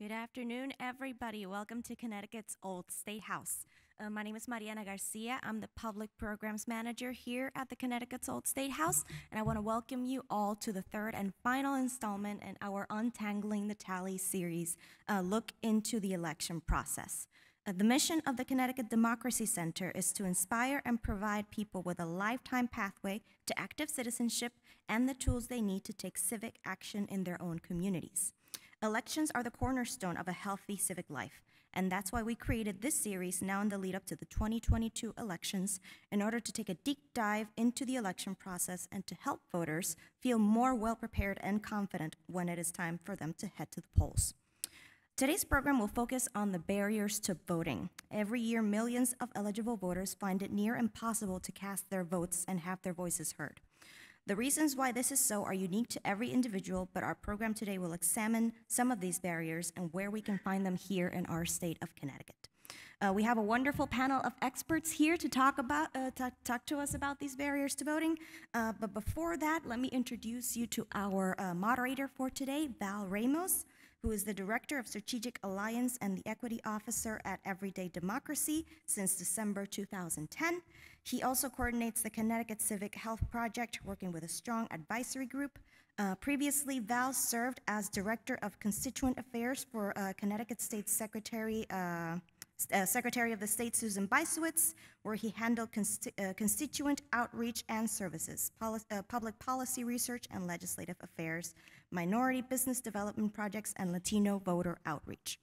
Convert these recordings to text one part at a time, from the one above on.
Good afternoon, everybody. Welcome to Connecticut's Old State House. Uh, my name is Mariana Garcia. I'm the Public Programs Manager here at the Connecticut's Old State House, and I want to welcome you all to the third and final installment in our Untangling the Tally series, uh, Look into the Election Process. Uh, the mission of the Connecticut Democracy Center is to inspire and provide people with a lifetime pathway to active citizenship and the tools they need to take civic action in their own communities. Elections are the cornerstone of a healthy civic life, and that's why we created this series now in the lead up to the 2022 elections in order to take a deep dive into the election process and to help voters feel more well prepared and confident when it is time for them to head to the polls. Today's program will focus on the barriers to voting. Every year, millions of eligible voters find it near impossible to cast their votes and have their voices heard. The reasons why this is so are unique to every individual, but our program today will examine some of these barriers and where we can find them here in our state of Connecticut. Uh, we have a wonderful panel of experts here to talk about uh, talk, to us about these barriers to voting. Uh, but before that, let me introduce you to our uh, moderator for today, Val Ramos who is the Director of Strategic Alliance and the Equity Officer at Everyday Democracy since December 2010. He also coordinates the Connecticut Civic Health Project, working with a strong advisory group. Uh, previously, Val served as Director of Constituent Affairs for uh, Connecticut State Secretary uh, uh, Secretary of the State Susan Bysiewicz, where he handled consti uh, constituent outreach and services, poli uh, public policy research and legislative affairs, minority business development projects, and Latino voter outreach.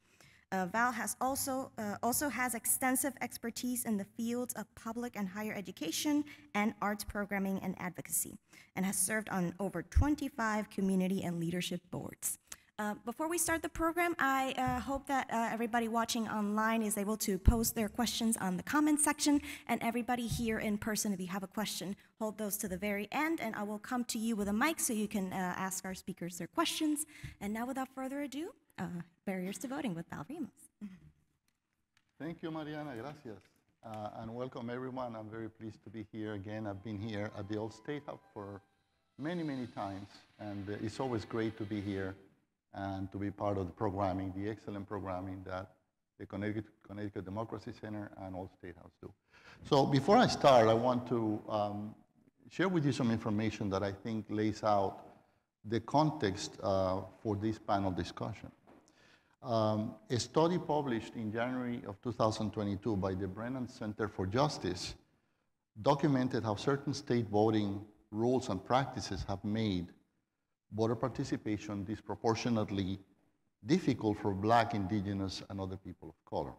Uh, Val has also, uh, also has extensive expertise in the fields of public and higher education and arts programming and advocacy, and has served on over 25 community and leadership boards. Uh, before we start the program, I uh, hope that uh, everybody watching online is able to post their questions on the comment section, and everybody here in person, if you have a question, hold those to the very end, and I will come to you with a mic so you can uh, ask our speakers their questions. And now, without further ado, uh, barriers to voting with Val Ramos. Thank you, Mariana. Gracias. and welcome, everyone. I'm very pleased to be here again. I've been here at the Old State House for many, many times, and it's always great to be here and to be part of the programming, the excellent programming that the Connecticut, Connecticut Democracy Center and Old State House do. So before I start, I want to um, share with you some information that I think lays out the context uh, for this panel discussion. Um, a study published in January of 2022 by the Brennan Center for Justice documented how certain state voting rules and practices have made voter participation disproportionately difficult for black, indigenous, and other people of color.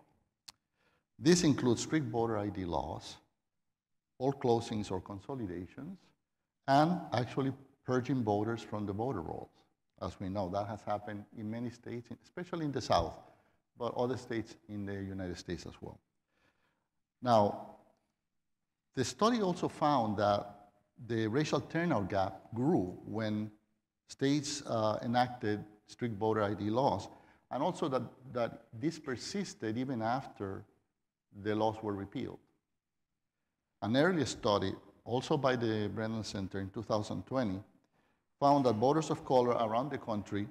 This includes strict voter ID laws, all closings or consolidations, and actually purging voters from the voter rolls. As we know, that has happened in many states, especially in the South, but other states in the United States as well. Now, the study also found that the racial turnout gap grew when states uh, enacted strict voter ID laws, and also that, that this persisted even after the laws were repealed. An earlier study, also by the Brennan Center in 2020, found that voters of color around the country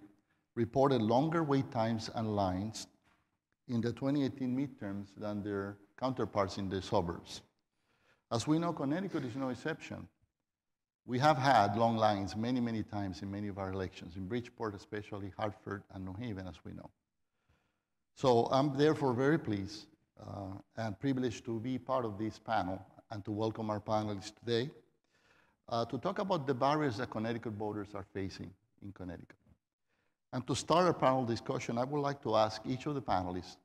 reported longer wait times and lines in the 2018 midterms than their counterparts in the suburbs. As we know, Connecticut is no exception. We have had long lines many, many times in many of our elections, in Bridgeport, especially Hartford and New Haven, as we know. So I'm therefore very pleased uh, and privileged to be part of this panel and to welcome our panelists today uh, to talk about the barriers that Connecticut voters are facing in Connecticut. And to start our panel discussion, I would like to ask each of the panelists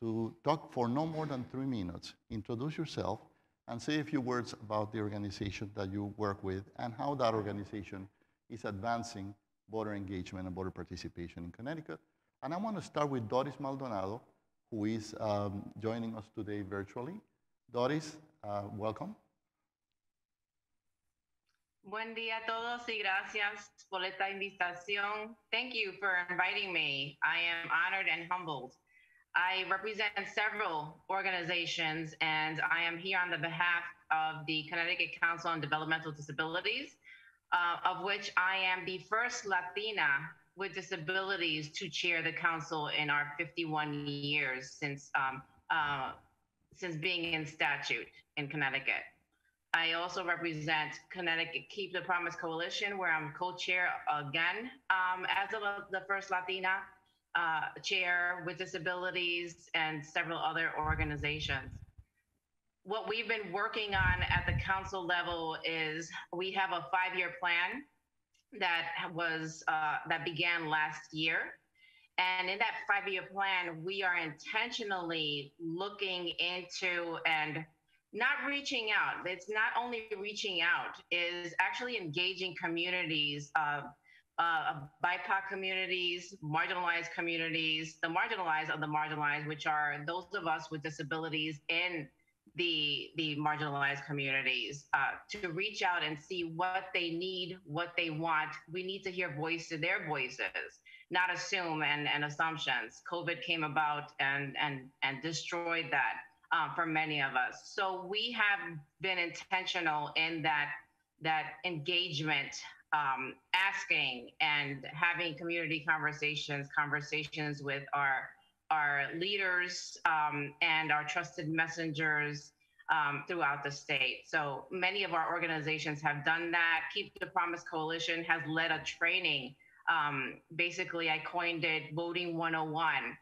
to talk for no more than three minutes, introduce yourself, and say a few words about the organization that you work with and how that organization is advancing voter engagement and voter participation in Connecticut. And I want to start with Doris Maldonado, who is um, joining us today virtually. Doris, uh, welcome. Buen día a todos y gracias por esta invitación. Thank you for inviting me. I am honored and humbled I represent several organizations, and I am here on the behalf of the Connecticut Council on Developmental Disabilities, uh, of which I am the first Latina with disabilities to chair the council in our 51 years since um, uh, since being in statute in Connecticut. I also represent Connecticut Keep the Promise Coalition, where I'm co-chair again um, as a, the first Latina uh, chair with disabilities and several other organizations. What we've been working on at the council level is we have a five-year plan that was uh, that began last year. And in that five-year plan, we are intentionally looking into and not reaching out. It's not only reaching out, is actually engaging communities, uh, uh, BIPOC communities, marginalized communities, the marginalized of the marginalized, which are those of us with disabilities in the the marginalized communities uh, to reach out and see what they need, what they want. We need to hear voice to their voices, not assume and, and assumptions. COVID came about and and and destroyed that um, for many of us. So we have been intentional in that that engagement, um, asking and having community conversations, conversations with our our leaders um, and our trusted messengers um, throughout the state. So many of our organizations have done that. Keep the Promise Coalition has led a training. Um, basically, I coined it Voting 101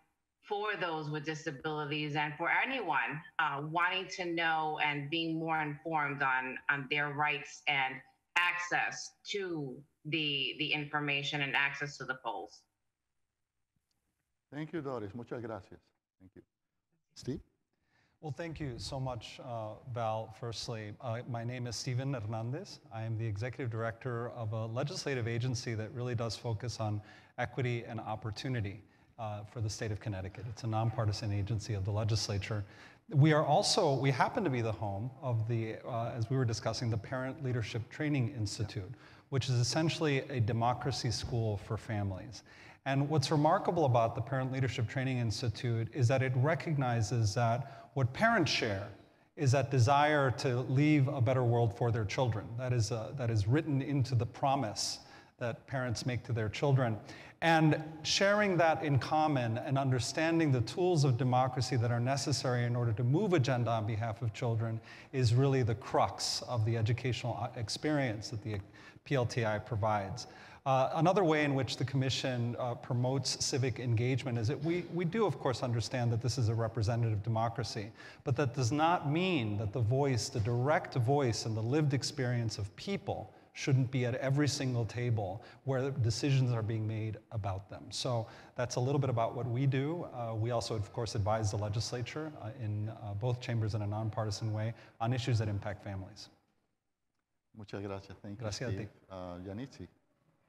for those with disabilities and for anyone uh, wanting to know and being more informed on, on their rights and access to the, the information and access to the polls. Thank you, Doris. Muchas gracias. Thank you. Steve? Well, thank you so much, uh, Val. Firstly, uh, my name is Steven Hernandez. I am the executive director of a legislative agency that really does focus on equity and opportunity uh, for the state of Connecticut. It's a nonpartisan agency of the legislature. We are also, we happen to be the home of the, uh, as we were discussing, the Parent Leadership Training Institute, which is essentially a democracy school for families. And what's remarkable about the Parent Leadership Training Institute is that it recognizes that what parents share is that desire to leave a better world for their children. That is, uh, that is written into the promise that parents make to their children. And sharing that in common and understanding the tools of democracy that are necessary in order to move agenda on behalf of children is really the crux of the educational uh, experience that the PLTI provides. Uh, another way in which the Commission uh, promotes civic engagement is that we, we do, of course, understand that this is a representative democracy, but that does not mean that the voice, the direct voice, and the lived experience of people shouldn't be at every single table where decisions are being made about them. So that's a little bit about what we do. Uh, we also, of course, advise the legislature uh, in uh, both chambers in a nonpartisan way on issues that impact families. Muchas gracias. Thank Gracias a you, ti. Steve. Uh, Yanidsi?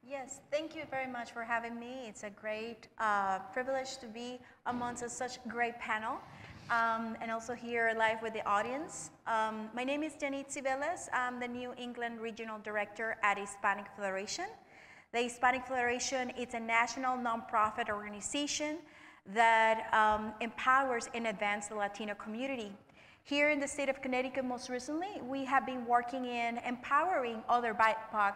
Yes, thank you very much for having me. It's a great uh, privilege to be amongst such a, such great panel um, and also here live with the audience. Um, my name is Yanidsi Velez. I'm the New England Regional Director at Hispanic Federation. The Hispanic Federation is a national nonprofit organization that um, empowers and advances the Latino community. Here in the state of Connecticut, most recently, we have been working in empowering other BIPOC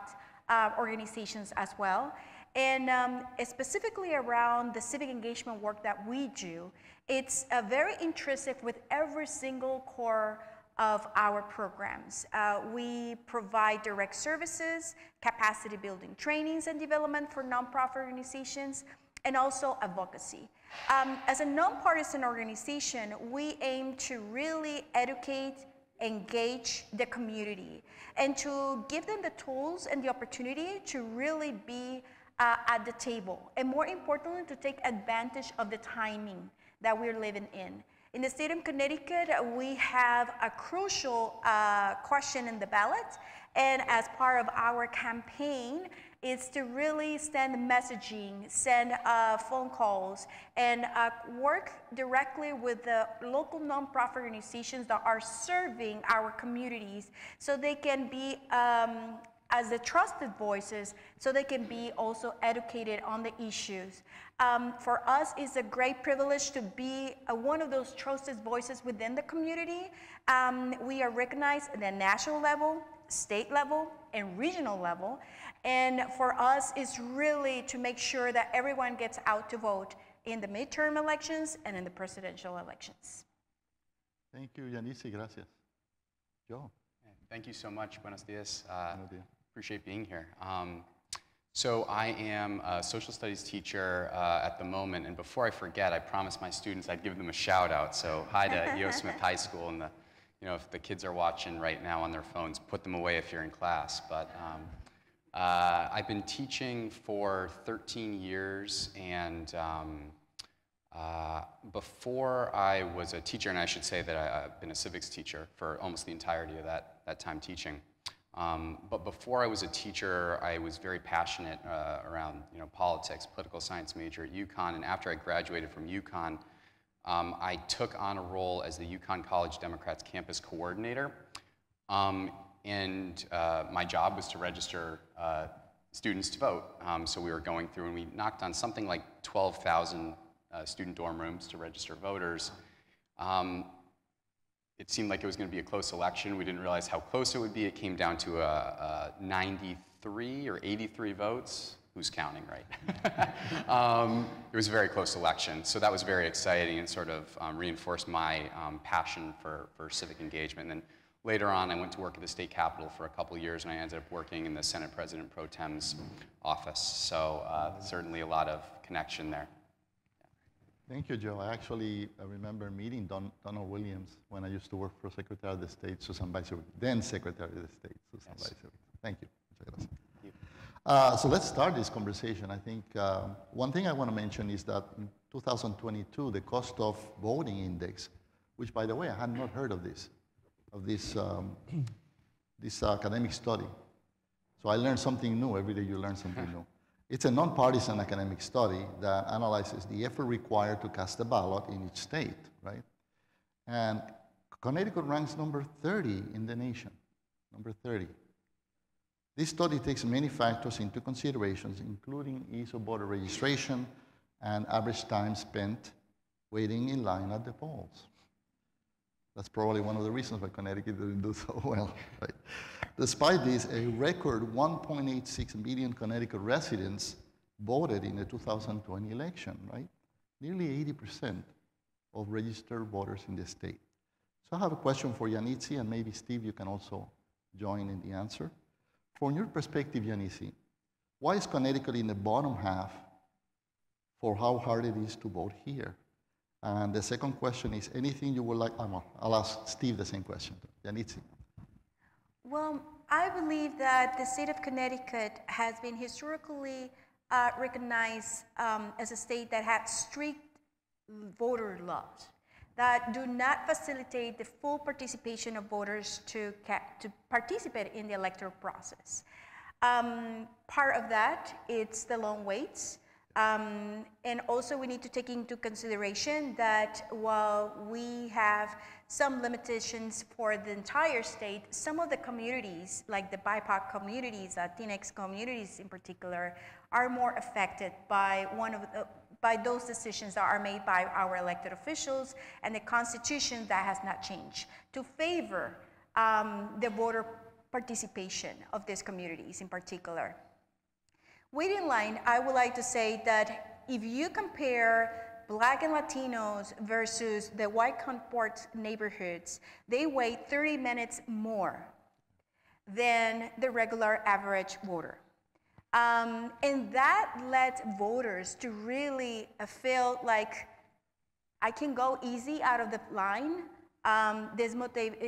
uh, organizations as well. And um, specifically around the civic engagement work that we do, it's uh, very intrinsic with every single core of our programs. Uh, we provide direct services, capacity building trainings and development for nonprofit organizations, and also advocacy. Um, as a nonpartisan organization, we aim to really educate, engage the community, and to give them the tools and the opportunity to really be uh, at the table, and more importantly, to take advantage of the timing that we're living in. In the state of Connecticut, we have a crucial uh, question in the ballot, and as part of our campaign, is to really send messaging, send uh, phone calls, and uh, work directly with the local nonprofit organizations that are serving our communities so they can be um, as the trusted voices so they can be also educated on the issues. Um, for us, it's a great privilege to be uh, one of those trusted voices within the community. Um, we are recognized at the national level, state level, and regional level. And for us, it's really to make sure that everyone gets out to vote in the midterm elections and in the presidential elections. Thank you, Yanidsi. Gracias. Joe. Thank you so much. Buenos dias. Uh, Buenos dias. Appreciate being here. Um, so I am a social studies teacher uh, at the moment, and before I forget, I promised my students I'd give them a shout out. So hi to E.O. Smith High School, and the, you know, if the kids are watching right now on their phones, put them away if you're in class. But um, uh, I've been teaching for 13 years, and um, uh, before I was a teacher, and I should say that I, I've been a civics teacher for almost the entirety of that, that time teaching. Um, but before I was a teacher, I was very passionate uh, around you know, politics, political science major at UConn, and after I graduated from UConn, um, I took on a role as the UConn College Democrats campus coordinator. Um, and uh, my job was to register uh, students to vote. Um, so we were going through and we knocked on something like 12,000 uh, student dorm rooms to register voters. Um, it seemed like it was going to be a close election. We didn't realize how close it would be. It came down to a, a 93 or 83 votes. Who's counting, right? um, it was a very close election, so that was very exciting and sort of um, reinforced my um, passion for, for civic engagement. And then later on, I went to work at the state capitol for a couple years, and I ended up working in the Senate President Pro Tem's office. So uh, certainly a lot of connection there. Thank you, Joe. I actually I remember meeting Don, Donald Williams when I used to work for Secretary of the State, Susan Vice, then Secretary of the State, Susan Yes. Thank you. Muchas gracias. Uh, so let's start this conversation. I think uh, one thing I want to mention is that in 2022, the cost of voting index, which by the way, I had not heard of this, of this, um, this academic study. So I learned something new. Every day you learn something new. It's a nonpartisan academic study that analyzes the effort required to cast a ballot in each state, right? And Connecticut ranks number 30 in the nation, number 30. This study takes many factors into considerations, including ease of voter registration and average time spent waiting in line at the polls. That's probably one of the reasons why Connecticut didn't do so well. Right? Despite this, a record 1.86 million Connecticut residents voted in the 2020 election, right? Nearly 80% of registered voters in the state. So I have a question for Yanidsi, and maybe Steve, you can also join in the answer. From your perspective, Yanidsi, why is Connecticut in the bottom half for how hard it is to vote here? And the second question is anything you would like, I'll ask Steve the same question. Yanidsi. Well, I believe that the state of Connecticut has been historically uh, recognized um, as a state that had strict voter laws that do not facilitate the full participation of voters to, to participate in the electoral process. Um, part of that it's the long waits. Um, and also we need to take into consideration that while we have some limitations for the entire state, some of the communities, like the BIPOC communities, Latinx communities in particular, are more affected by one of the, by those decisions that are made by our elected officials and the constitution that has not changed to favor um, the voter participation of these communities in particular. Waiting line, I would like to say that if you compare Black and Latinos versus the white comport neighborhoods, they wait 30 minutes more than the regular average voter. Um, and that led voters to really uh, feel like I can go easy out of the line. Um, this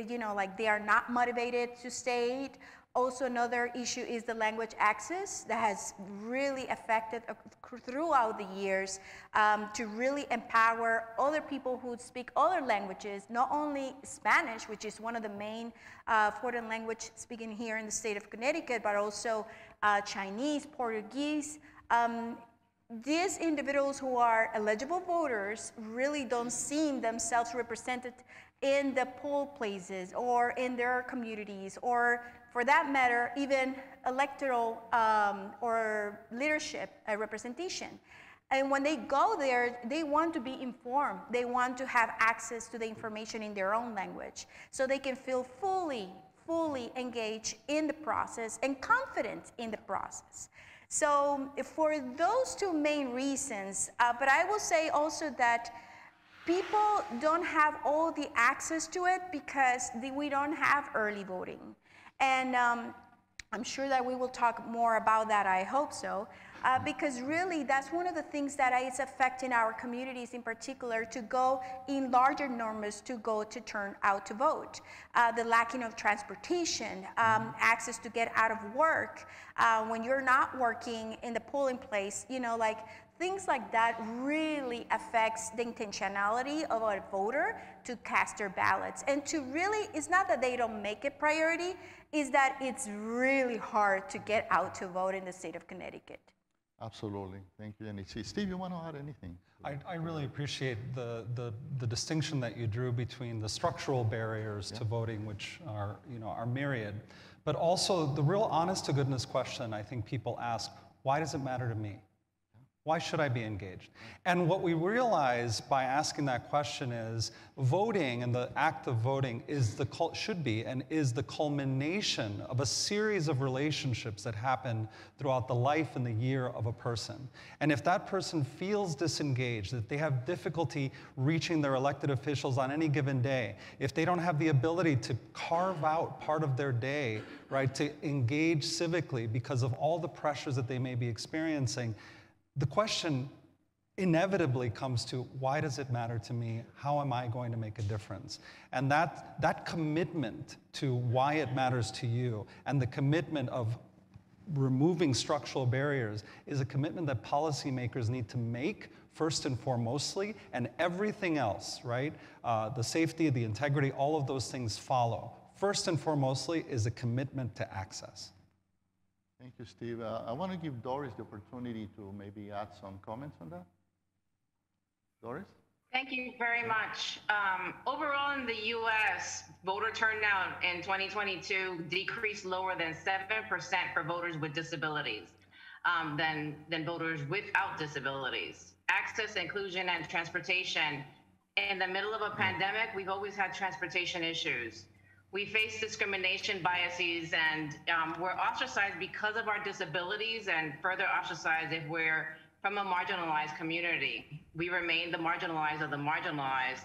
you know, like they are not motivated to stay. Also, another issue is the language access that has really affected throughout the years um, to really empower other people who speak other languages, not only Spanish, which is one of the main uh, foreign language speaking here in the state of Connecticut, but also uh, Chinese, Portuguese. Um, these individuals who are eligible voters really don't see themselves represented in the poll places or in their communities or for that matter, even electoral um, or leadership uh, representation. And when they go there, they want to be informed. They want to have access to the information in their own language so they can feel fully, fully engaged in the process and confident in the process. So for those two main reasons, uh, but I will say also that people don't have all the access to it because the, we don't have early voting. And um, I'm sure that we will talk more about that, I hope so. Uh, because really, that's one of the things that is affecting our communities in particular to go in larger numbers to go to turn out to vote. Uh, the lacking of transportation, um, access to get out of work, uh, when you're not working in the polling place, you know, like things like that really affects the intentionality of a voter to cast their ballots. And to really, it's not that they don't make it priority, is that it's really hard to get out to vote in the state of Connecticut. Absolutely. Thank you, Jenny. Steve, you want to add anything? I, I really appreciate the, the, the, distinction that you drew between the structural barriers yeah. to voting, which are, you know, are myriad, but also the real honest to goodness question I think people ask, why does it matter to me? Why should I be engaged? And what we realize by asking that question is voting and the act of voting is the should be and is the culmination of a series of relationships that happen throughout the life and the year of a person. And if that person feels disengaged, that they have difficulty reaching their elected officials on any given day, if they don't have the ability to carve out part of their day, right, to engage civically because of all the pressures that they may be experiencing, the question inevitably comes to why does it matter to me? How am I going to make a difference? And that, that commitment to why it matters to you and the commitment of removing structural barriers is a commitment that policymakers need to make first and foremostly, and everything else, right? Uh, the safety, the integrity, all of those things follow. First and foremostly is a commitment to access. Thank you, Steve. Uh, I want to give Doris the opportunity to maybe add some comments on that. Doris? Thank you very much. Um, overall in the U.S., voter turnout in 2022 decreased lower than 7% for voters with disabilities um, than, than voters without disabilities. Access, inclusion, and transportation. In the middle of a pandemic, we've always had transportation issues we face discrimination biases and um, we're ostracized because of our disabilities and further ostracized if we're from a marginalized community. We remain the marginalized of the marginalized.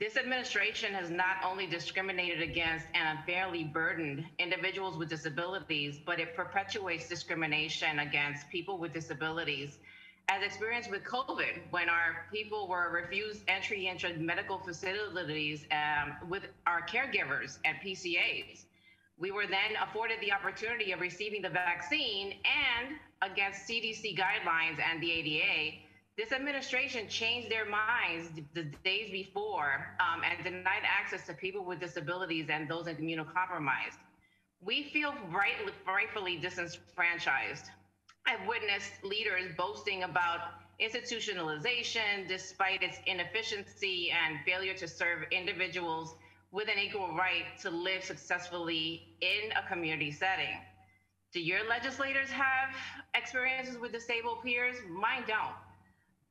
This administration has not only discriminated against and unfairly burdened individuals with disabilities, but it perpetuates discrimination against people with disabilities as experienced with COVID, when our people were refused entry into medical facilities um, with our caregivers at PCAs. We were then afforded the opportunity of receiving the vaccine and against CDC guidelines and the ADA, this administration changed their minds the days before um, and denied access to people with disabilities and those immunocompromised. We feel right, rightfully disenfranchised. I've witnessed leaders boasting about institutionalization despite its inefficiency and failure to serve individuals with an equal right to live successfully in a community setting. Do your legislators have experiences with disabled peers? Mine don't.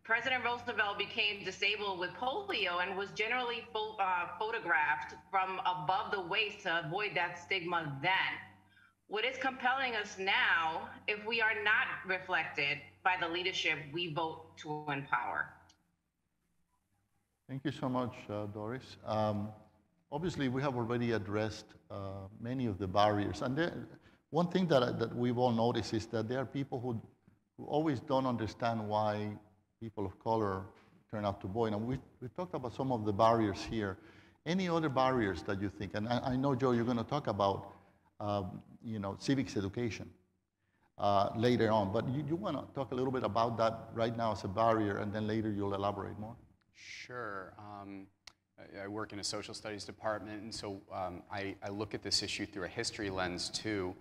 President Roosevelt became disabled with polio and was generally uh, photographed from above the waist to avoid that stigma then. What is compelling us now, if we are not reflected by the leadership we vote to empower? Thank you so much, uh, Doris. Um, obviously, we have already addressed uh, many of the barriers. And there, one thing that, that we've all noticed is that there are people who, who always don't understand why people of color turn out to vote. And we, we talked about some of the barriers here. Any other barriers that you think? And I, I know, Joe, you're going to talk about um, you know, civics education uh, later on. But you, you want to talk a little bit about that right now as a barrier, and then later you'll elaborate more? Sure. Um, I, work in a social studies department, and so um, I, I, look at this issue through a history lens too.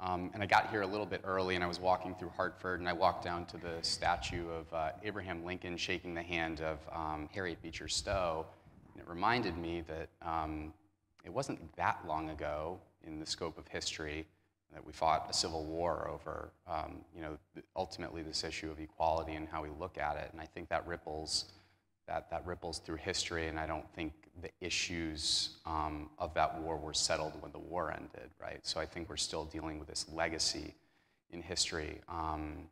Um, and I got here a little bit early, and I was walking through Hartford, and I walked down to the statue of uh, Abraham Lincoln shaking the hand of um, Harriet Beecher Stowe. And it reminded me that um, it wasn't that long ago in the scope of history that we fought a civil war over, um, you know, ultimately this issue of equality and how we look at it. And I think that ripples that, that ripples through history, and I don't think the issues um, of that war were settled when the war ended, right? So I think we're still dealing with this legacy in history. Um,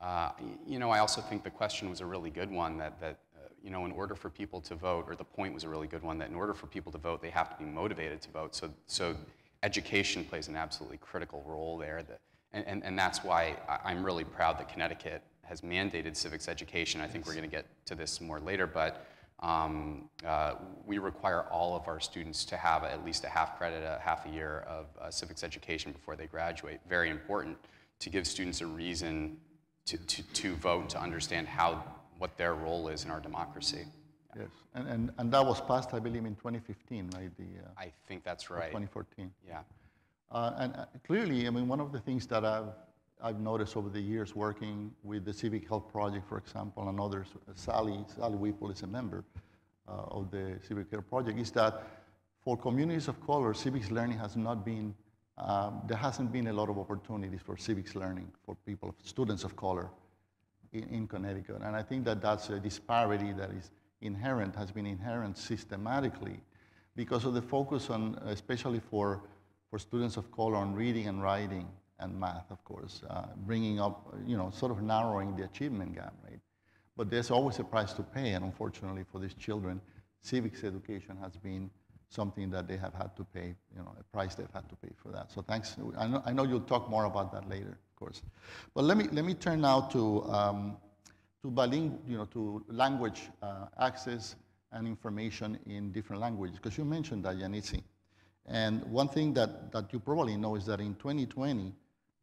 uh, you know, I also think the question was a really good one that, that uh, you know, in order for people to vote, or the point was a really good one, that in order for people to vote, they have to be motivated to vote. So, so education plays an absolutely critical role there. That, and, and, and that's why I'm really proud that Connecticut has mandated civics education. I think we're going to get to this more later, but um, uh, we require all of our students to have at least a half credit, a half a year of uh, civics education before they graduate. Very important to give students a reason to, to, to vote, to understand how, what their role is in our democracy. Yes, and, and, and that was passed, I believe, in 2015, right? The, uh, I think that's right. 2014. Yeah. Uh, and uh, clearly, I mean, one of the things that I've, I've noticed over the years working with the Civic Health Project, for example, and others, uh, Sally, Sally Whipple is a member uh, of the Civic Health Project, is that for communities of color, civics learning has not been, um, there hasn't been a lot of opportunities for civics learning for people, students of color in, in Connecticut. And I think that that's a disparity that is inherent, has been inherent systematically because of the focus on, especially for, for students of color, on reading and writing and math, of course, uh, bringing up, you know, sort of narrowing the achievement gap, right? But there's always a price to pay, and unfortunately for these children, civics education has been something that they have had to pay, you know, a price they've had to pay for that. So thanks. I know, I know you'll talk more about that later, of course. But let me, let me turn now to, um, to bilingual, you know, to language uh, access and information in different languages, because you mentioned that, Yanidsi. And one thing that, that you probably know is that in 2020,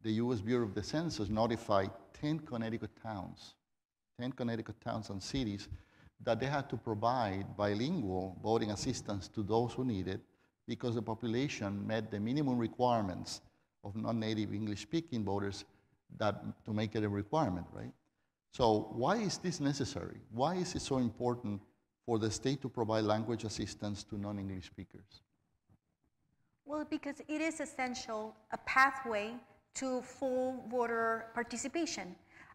the U.S. Bureau of the Census notified 10 Connecticut towns, 10 Connecticut towns and cities that they had to provide bilingual voting assistance to those who need it because the population met the minimum requirements of non-native English-speaking voters that to make it a requirement, right? So why is this necessary? Why is it so important for the state to provide language assistance to non-English speakers? Well, because it is essential, a pathway to full voter participation.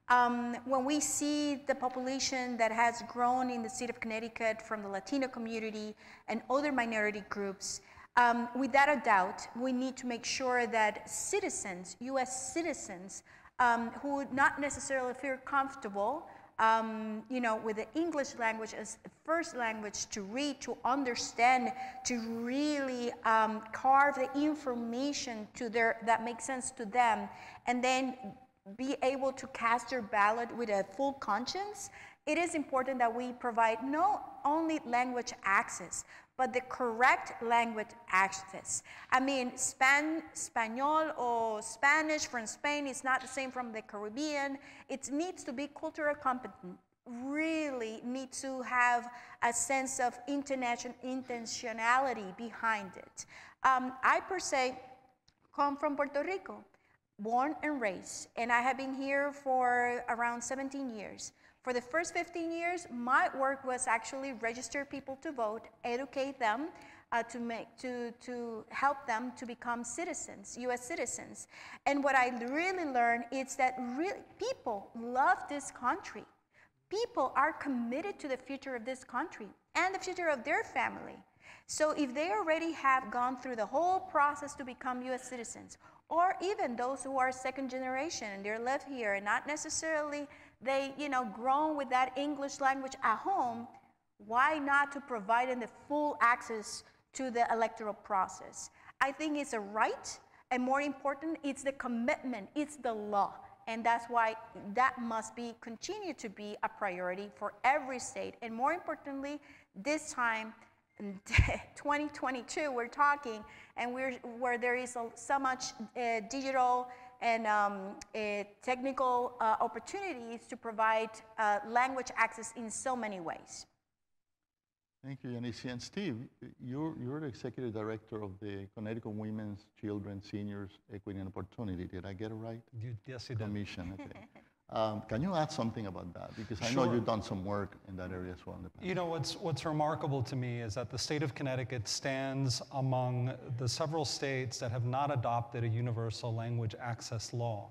Um, when we see the population that has grown in the state of Connecticut from the Latino community and other minority groups, um, without a doubt, we need to make sure that citizens, US citizens, um, who would not necessarily feel comfortable um, you know, with the English language as the first language to read, to understand, to really um, carve the information to their, that makes sense to them, and then be able to cast their ballot with a full conscience, it is important that we provide not only language access, but the correct language access. I mean, Span Spanish or Spanish from Spain is not the same from the Caribbean. It needs to be cultural competent, really need to have a sense of international intentionality behind it. Um, I, per se, come from Puerto Rico, born and raised, and I have been here for around 17 years. For the first 15 years, my work was actually register people to vote, educate them, uh, to, make, to, to help them to become citizens, US citizens. And what I really learned is that really, people love this country. People are committed to the future of this country and the future of their family. So if they already have gone through the whole process to become US citizens, or even those who are second generation and they're left here and not necessarily they, you know, grown with that English language at home, why not to provide them the full access to the electoral process? I think it's a right, and more important, it's the commitment, it's the law. And that's why that must be continue to be a priority for every state. And more importantly, this time, in 2022, we're talking, and we're, where there is so much uh, digital and um, technical uh, opportunities to provide uh, language access in so many ways. Thank you, Yanidsi. And Steve, you're, you're the executive director of the Connecticut Women's, Children, Seniors, Equity and Opportunity. Did I get it right? You, yes, you did. Commission, okay. Um, can you add something about that? Because I Sure. know you've done some work in that area as well in the past. You know, what's, what's remarkable to me is that the state of Connecticut stands among the several states that have not adopted a universal language access law.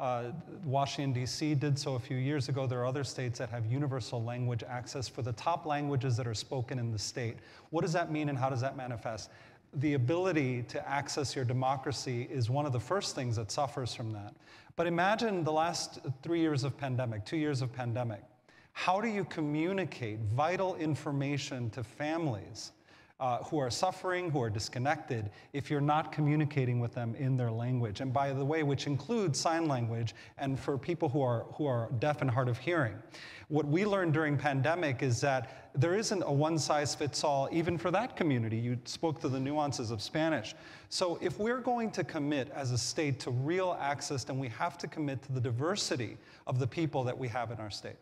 Uh, Washington, D.C. did so a few years ago. There are other states that have universal language access for the top languages that are spoken in the state. What does that mean and how does that manifest? The ability to access your democracy is one of the first things that suffers from that. But imagine the last three years of pandemic, two years of pandemic. How do you communicate vital information to families uh, who are suffering, who are disconnected, if you're not communicating with them in their language? And by the way, which includes sign language and for people who are, who are deaf and hard of hearing. What we learned during pandemic is that there isn't a one size fits all even for that community. You spoke to the nuances of Spanish. So if we're going to commit as a state to real access, then we have to commit to the diversity of the people that we have in our state.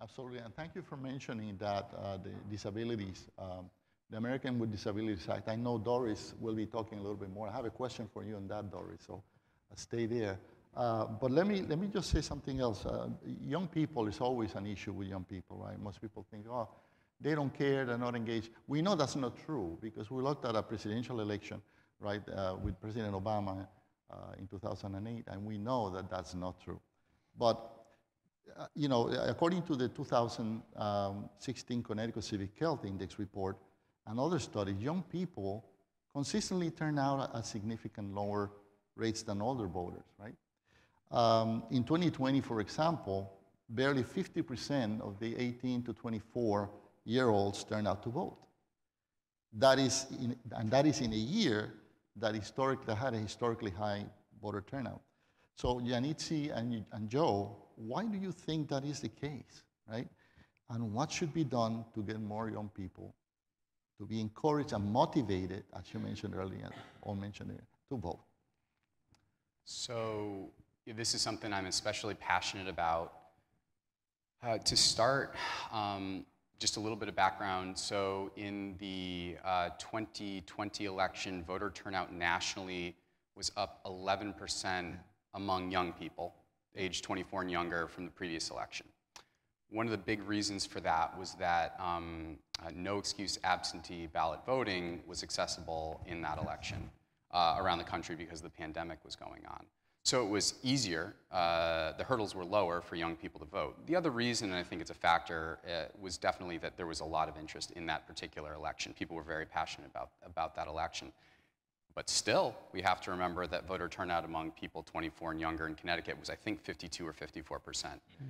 Absolutely, and thank you for mentioning that uh, the disabilities, um, the American with Disabilities Act. I know Doris will be talking a little bit more. I have a question for you on that, Doris, so uh, stay there. Uh, but let me, let me just say something else. Uh, young people is always an issue with young people, right? Most people think, oh, they don't care, they're not engaged. We know that's not true because we looked at a presidential election, right, uh, with President Obama uh, in 2008, and we know that that's not true. But uh, you know, according to the 2016 Connecticut Civic Health Index report and other studies, young people consistently turn out at significant lower rates than older voters, right? Um, in 2020, for example, barely 50% of the 18 to 24 year olds turned out to vote. That is in, and that is in a year that, had a historically high voter turnout. So Yanidsi and, and Joe, why do you think that is the case, right? And what should be done to get more young people to be encouraged and motivated, as you mentioned earlier, or mentioned earlier, to vote? So this is something I'm especially passionate about. Uh, to start, um, just a little bit of background. So in the uh, 2020 election, voter turnout nationally was up 11% among young people, age 24 and younger, from the previous election. One of the big reasons for that was that um, uh, no excuse absentee ballot voting was accessible in that election uh, around the country because the pandemic was going on. So it was easier, uh, the hurdles were lower for young people to vote. The other reason, and I think it's a factor, uh, was definitely that there was a lot of interest in that particular election. People were very passionate about, about that election. But still, we have to remember that voter turnout among people 24 and younger in Connecticut was, I think, 52 or 54 percent. Mm.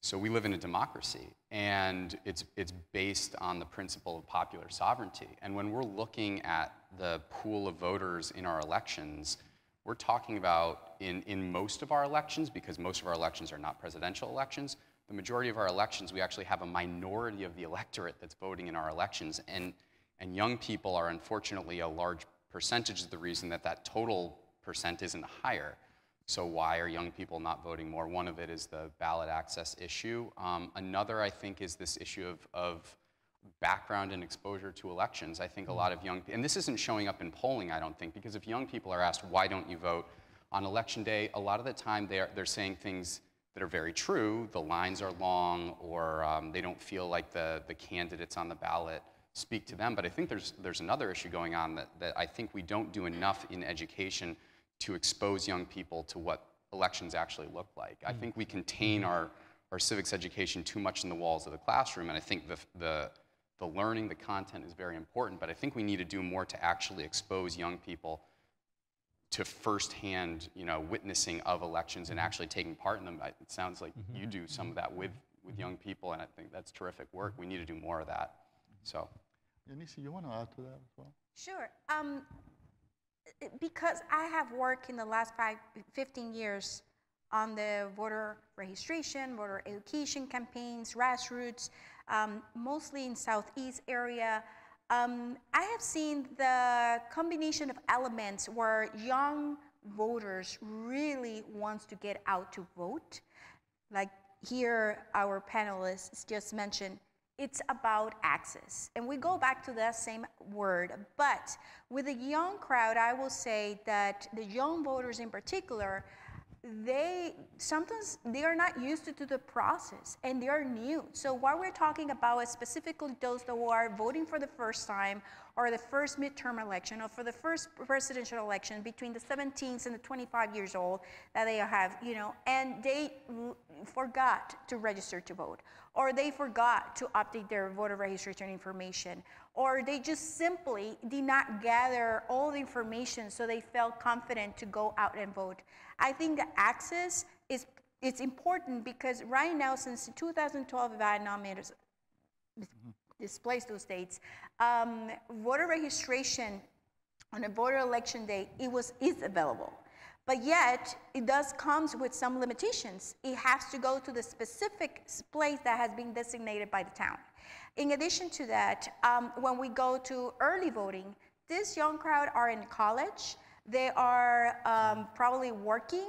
So we live in a democracy, and it's, it's based on the principle of popular sovereignty. And when we're looking at the pool of voters in our elections, we're talking about in, in most of our elections, because most of our elections are not presidential elections, the majority of our elections, we actually have a minority of the electorate that's voting in our elections. And, and young people are unfortunately a large percentage of the reason that that total percent isn't higher. So why are young people not voting more? One of it is the ballot access issue. Um, another, I think, is this issue of, of background and exposure to elections. I think a lot of young, and this isn't showing up in polling, I don't think, because if young people are asked, why don't you vote on election day, a lot of the time they're, they're saying things that are very true. The lines are long, or um, they don't feel like the, the candidates on the ballot speak to them. But I think there's, there's another issue going on that, that I think we don't do enough in education to expose young people to what elections actually look like. I mm. think we contain our, our civics education too much in the walls of the classroom, and I think the, the the learning, the content is very important, but I think we need to do more to actually expose young people to firsthand, you know, witnessing of elections and actually taking part in them. It sounds like mm-hmm. you do some of that with, with young people, and I think that's terrific work. We need to do more of that. So. Yanidsi, you want to add to that as well? Sure. Um, because I have worked in the last five, 15 years on the voter registration, voter education campaigns, grassroots, um, mostly in southeast area. Um, I have seen the combination of elements where young voters really wants to get out to vote. Like here, our panelists just mentioned, it's about access. And we go back to that same word, but with the young crowd, I will say that the young voters in particular they sometimes they are not used to, to the process and they are new. So what we're talking about is specifically those that are voting for the first time or the first midterm election or for the first presidential election between the 17th and the 25 years old that they have, you know, and they forgot to register to vote or they forgot to update their voter registration information or they just simply did not gather all the information so they felt confident to go out and vote. I think the access is it's important because right now, since 2012 Vietnam mm-hmm. displaced those states, um, voter registration on a voter election day, it was is available. But yet, it does comes with some limitations. It has to go to the specific place that has been designated by the town. In addition to that, um, when we go to early voting, this young crowd are in college. They are um, probably working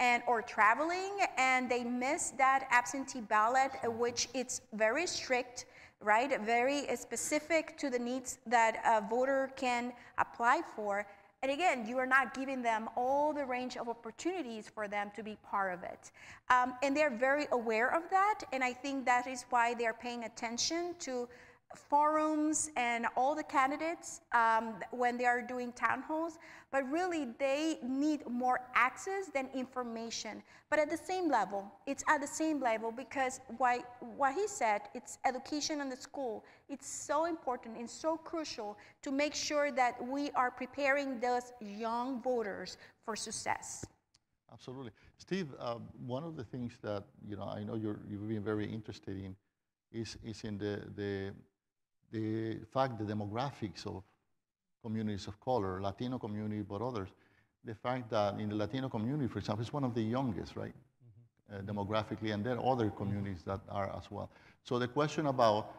and or traveling and they miss that absentee ballot which it's very strict right? Very specific to the needs that a voter can apply for. And again you are not giving them all the range of opportunities for them to be part of it. Um, and they're very aware of that and i think that is why they're paying attention to forums and all the candidates um, when they are doing town halls, but really they need more access than information. But at the same level, it's at the same level because what, what he said, it's education in the school. It's so important and so crucial to make sure that we are preparing those young voters for success. Absolutely. Steve, uh, one of the things that you know I know you're, you've been very interested in is, is in the, the the fact, the demographics of communities of color, Latino community, but others, the fact that in the Latino community, for example, it's one of the youngest, right, mm-hmm. uh, demographically, and there are other communities that are as well. So the question about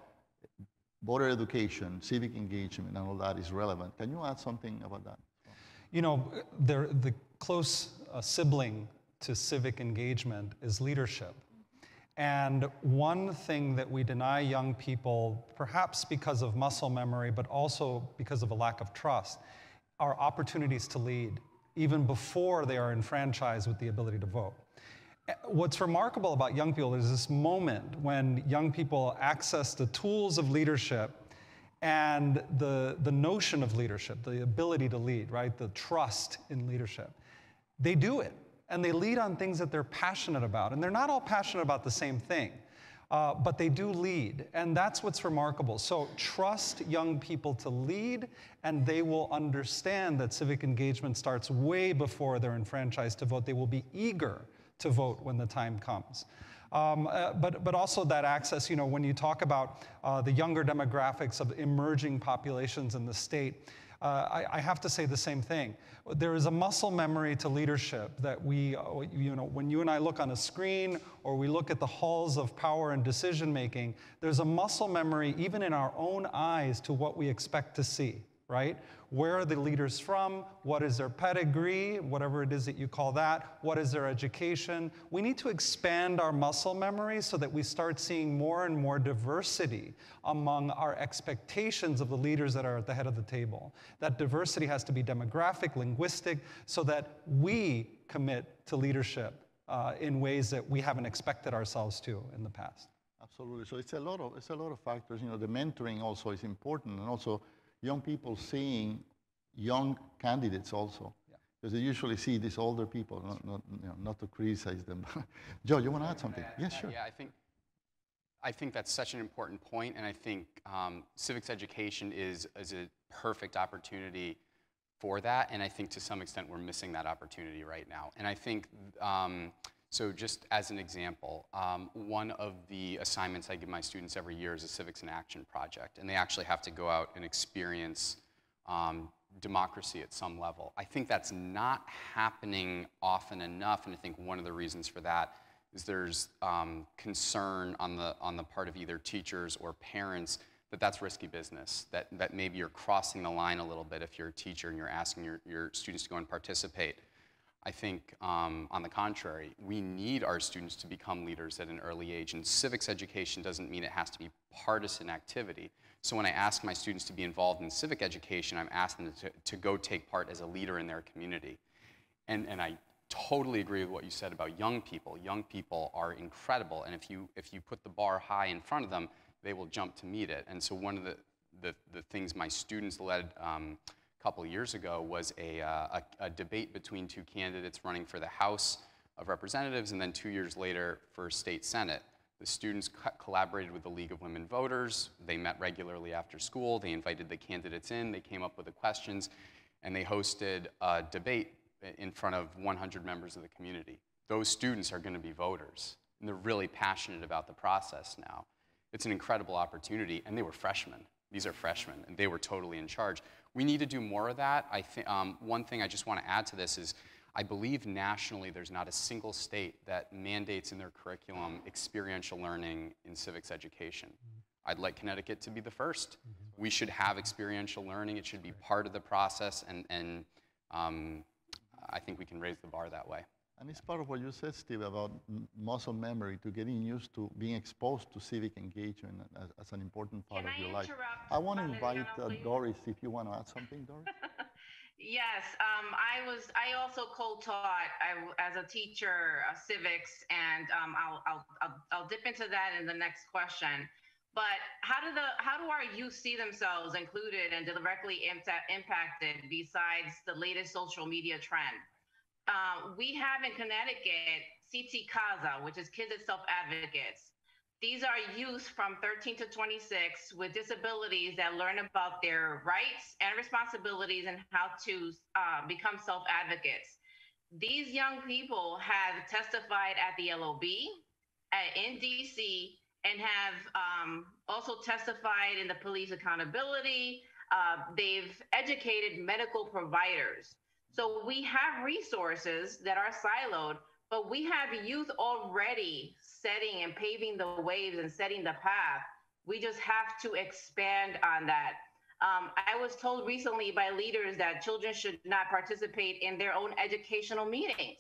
voter education, civic engagement, and all that is relevant. Can you add something about that? You know, the close uh, sibling to civic engagement is leadership. And one thing that we deny young people, perhaps because of muscle memory, but also because of a lack of trust, are opportunities to lead, even before they are enfranchised with the ability to vote. Eh, what's remarkable about young people is this moment when young people access the tools of leadership and the, the notion of leadership, the ability to lead, right? The trust in leadership. They do it and they lead on things that they're passionate about. And they're not all passionate about the same thing, uh, but they do lead. And that's what's remarkable. So trust young people to lead, and they will understand that civic engagement starts way before they're enfranchised to vote. They will be eager to vote when the time comes. Um, uh, but, but also that access, you know, when you talk about uh, the younger demographics of emerging populations in the state, uh, I, I, have to say the same thing. There is a muscle memory to leadership that we, uh, you know, when you and I look on a screen or we look at the halls of power and decision making, there's a muscle memory even in our own eyes to what we expect to see right? Where are the leaders from? What is their pedigree? Whatever it is that you call that. What is their education? We need to expand our muscle memory so that we start seeing more and more diversity among our expectations of the leaders that are at the head of the table. That diversity has to be demographic, linguistic, so that we commit to leadership uh, in ways that we haven't expected ourselves to in the past. Absolutely. So it's a lot of it's a lot of factors. You know, the mentoring also is important, and also young people seeing young candidates also. Because they usually see these older people, not, not, you know, not to criticize them. Joe, you want to add something? Yes, sure. Yeah, I think, I think that's such an important point, and I think um, civics education is, is a perfect opportunity for that, and I think to some extent we're missing that opportunity right now. And I think um, so just as an example, um, one of the assignments I give my students every year is a civics in action project, and they actually have to go out and experience um, democracy at some level. I think that's not happening often enough, and I think one of the reasons for that is there's um, concern on the, on the part of either teachers or parents that that's risky business, that, that maybe you're crossing the line a little bit if you're a teacher and you're asking your, your students to go and participate. I think, um, on the contrary, we need our students to become leaders at an early age. And civics education doesn't mean it has to be partisan activity. So when I ask my students to be involved in civic education, I'm asking them to, to go take part as a leader in their community. And, and I totally agree with what you said about young people. Young people are incredible, and if you, if you put the bar high in front of them, they will jump to meet it. And so one of the, the, the things my students led um, couple years ago was a, uh, a, a debate between two candidates running for the House of Representatives and then two years later for state senate. The students co- collaborated with the League of Women Voters. They met regularly after school. They invited the candidates in. They came up with the questions, and they hosted a debate in front of 100 members of the community. Those students are going to be voters, and they're really passionate about the process now. It's an incredible opportunity, and they were freshmen. These are freshmen, and they were totally in charge. We need to do more of that. I think um, one thing I just want to add to this is I believe nationally there's not a single state that mandates in their curriculum experiential learning in civics education. I'd like Connecticut to be the 1st We should have experiential learning. It should be part of the process, and, and um, I think we can raise the bar that way. And it's part of what you said, Steve, about m- muscle memory, to getting used to being exposed to civic engagement as, as an important part Can of I your life. I want to invite uh. Doris, if you want to add something, Doris. Yes, um, I was. I also co-taught I, as a teacher uh, civics, and um, I'll, I'll I'll I'll dip into that in the next question. But how do the how do our youth see themselves included and directly impa- impacted besides the latest social media trend? Uh, we have in Connecticut CT KASA, which is Kids as Self Advocates. These are youth from 13 to 26 with disabilities that learn about their rights and responsibilities and how to uh, become self advocates. These young people have testified at the LOB, at, in DC, and have um, also testified in the police accountability. Uh, they've educated medical providers. So we have resources that are siloed, but we have youth already setting and paving the waves and setting the path. We just have to expand on that. Um, I was told recently by leaders that children should not participate in their own educational meetings.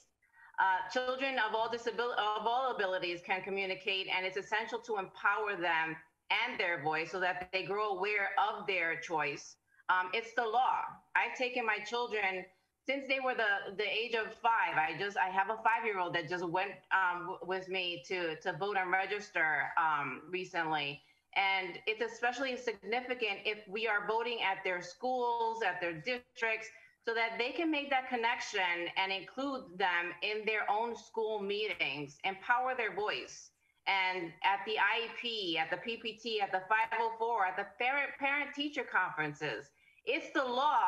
Uh, children of all disability, of all abilities can communicate, and it's essential to empower them and their voice so that they grow aware of their choice. Um, it's the law. I've taken my children since they were the the age of five. I just I have a five year old that just went um, with me to to vote and register um, recently. And it's especially significant if we are voting at their schools, at their districts, so that they can make that connection and include them in their own school meetings, empower their voice. And at the IEP, at the PPT, at the 504, at the parent parent teacher conferences, it's the law.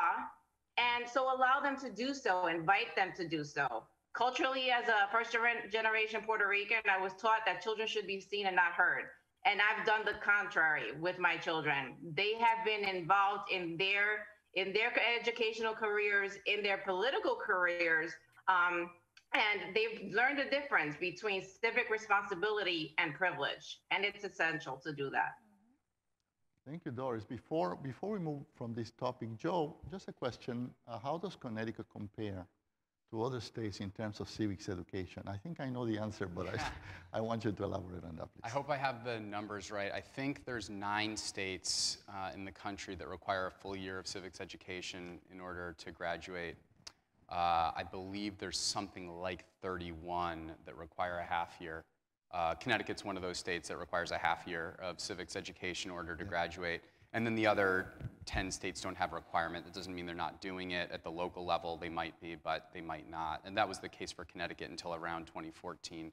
And so allow them to do so, invite them to do so. Culturally, as a first generation Puerto Rican, I was taught that children should be seen and not heard. And I've done the contrary with my children. They have been involved in their in their educational careers, in their political careers, um, and they've learned the difference between civic responsibility and privilege. And it's essential to do that. Thank you, Doris. Before, before we move from this topic, Joe, just a question. Uh, how does Connecticut compare to other states in terms of civics education? I think I know the answer, but I, I want you to elaborate on that, please. I hope I have the numbers right. I think there's nine states uh, in the country that require a full year of civics education in order to graduate. Uh, I believe there's something like 31 that require a half year. Uh, Connecticut's one of those states that requires a half year of civics education in order to graduate. And then the other 10 states don't have a requirement. That doesn't mean they're not doing it. At the local level, they might be, but they might not. And that was the case for Connecticut until around 2014.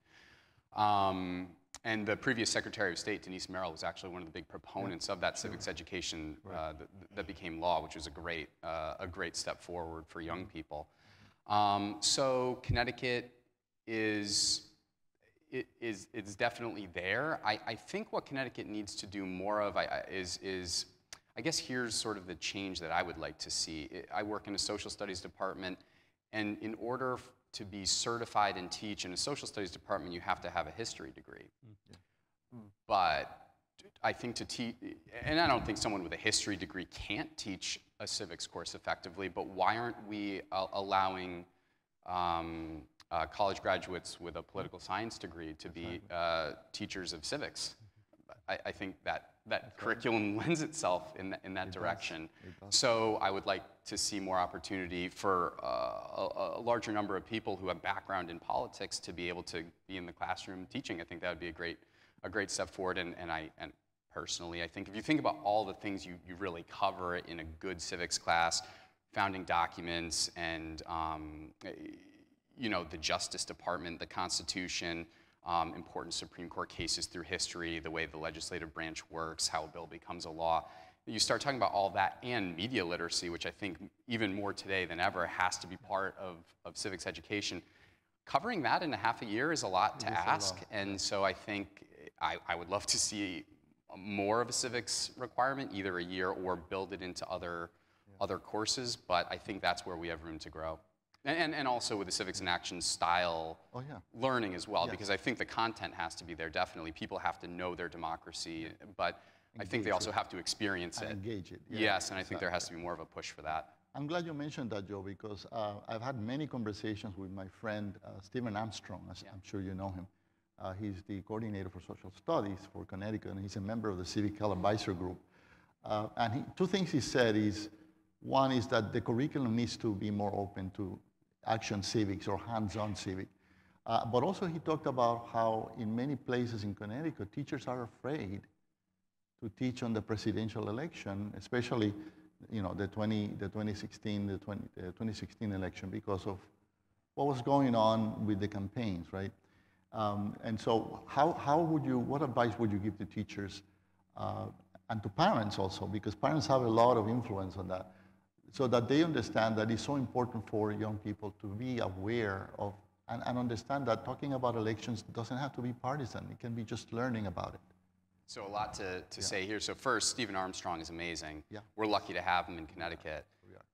Um, and the previous Secretary of State, Denise Merrill, was actually one of the big proponents of that civics education uh, that, that became law, which was a great, uh, a great step forward for young people. Um, so Connecticut is, it is it's definitely there. I, I think what Connecticut needs to do more of I, is, is, I guess here's sort of the change that I would like to see. I- work in a social studies department, and in order to be certified and teach in a social studies department, you have to have a history degree. But I think to teach, and I don't think someone with a history degree can't teach a civics course effectively, but why aren't we uh, allowing um, uh, college graduates with a political science degree to be uh, teachers of civics? I, I think that, that curriculum lends itself in, that in that direction. So I would like to see more opportunity for uh, a, a larger number of people who have background in politics to be able to be in the classroom teaching. I think that would be a great, a great step forward, and, and, I, and personally. I think if you think about all the things you, you really cover in a good civics class, founding documents and um, you know, the Justice Department, the Constitution, um, important Supreme Court cases through history, the way the legislative branch works, how a bill becomes a law. You start talking about all that and media literacy, which I think even more today than ever has to be part of, of civics education. Covering that in a half a year is a lot to ask, lot. and so I think I, I would love to see more of a civics requirement, either a year or build it into other, yeah. other courses, but I think that's where we have room to grow. And, and, and also with the civics in action style oh, yeah. learning as well, yes. because I think the content has to be there definitely. People have to know their democracy, but engage I think they also it. have to experience it. Engage it. Yeah, yes, and I think there has to be more of a push for that. I'm glad you mentioned that, Joe, because uh, I've had many conversations with my friend uh, Stephen Armstrong, as yeah. I'm sure you know him. Uh, he's the coordinator for social studies for Connecticut, and he's a member of the Civic Health Advisor Group. Uh, and he, two things he said is, one is that the curriculum needs to be more open to action civics or hands-on civic. Uh, but also he talked about how in many places in Connecticut, teachers are afraid to teach on the presidential election, especially you know, the, 20, the 2016, the 20, 2016 election because of what was going on with the campaigns, right? Um, and so how, how would you, what advice would you give to teachers uh, and to parents also, because parents have a lot of influence on that so that they understand that it's so important for young people to be aware of and, and understand that talking about elections doesn't have to be partisan. It can be just learning about it. So a lot to, to yeah. say here. So first, Stephen Armstrong is amazing. Yeah. We're lucky to have him in Connecticut.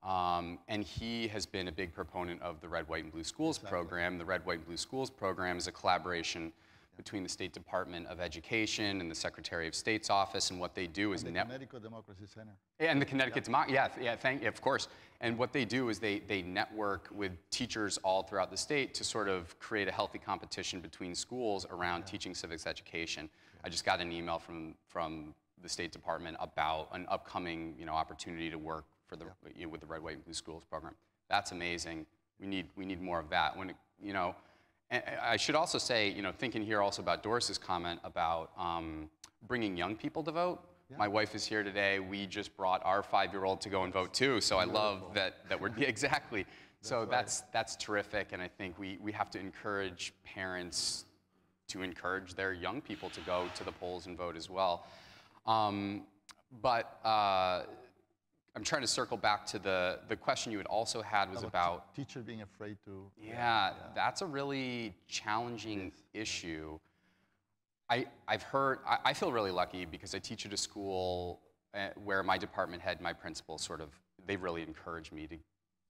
Um, and he has been a big proponent of the Red, White, and Blue Schools exactly. program. The Red, White, and Blue Schools program is a collaboration between the State Department of Education and the Secretary of State's office, and what they do is and the Connecticut Democracy Center. And the Connecticut yeah. Demo- yeah, yeah, thank, yeah, of course. And what they do is they they network with teachers all throughout the state to sort of create a healthy competition between schools around yeah. teaching civics education. Yeah. I just got an email from from the State Department about an upcoming you know opportunity to work for the you know, with the Red, White, and Blue Schools program. That's amazing. We need we need more of that. When it, you know and I should also say, you know, thinking here also about Doris's comment about um, bringing young people to vote. Yeah. My wife is here today. We just brought our five-year-old to go and vote too. So I love that that we're exactly. That's so right. that's that's terrific, and I think we we have to encourage parents to encourage their young people to go to the polls and vote as well. Um, but uh, I'm trying to circle back to the, the question you had also had was about, teacher being afraid to. Yeah, yeah. that's a really challenging issue. I, I've heard, I, I, feel really lucky because I teach at a school uh, where my department head, my principal sort of, they really encourage me to,